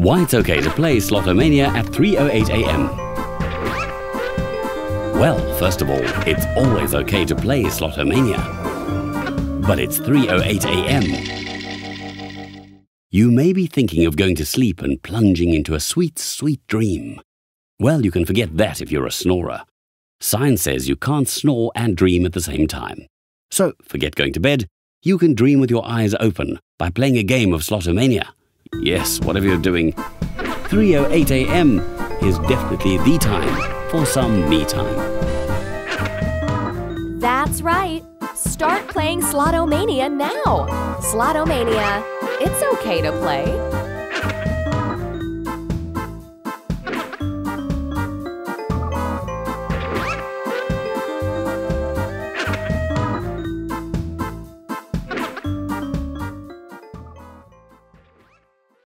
Why it's okay to play Slotomania at 3.08 a.m. Well, first of all, it's always okay to play Slotomania. But it's 3.08 a.m. You may be thinking of going to sleep and plunging into a sweet, sweet dream. Well, you can forget that if you're a snorer. Science says you can't snore and dream at the same time. So forget going to bed. You can dream with your eyes open by playing a game of Slotomania. Yes, whatever you're doing, 3.08 a.m. is definitely the time for some me time. That's right. Start playing Slotomania now. Slotomania. It's okay to play.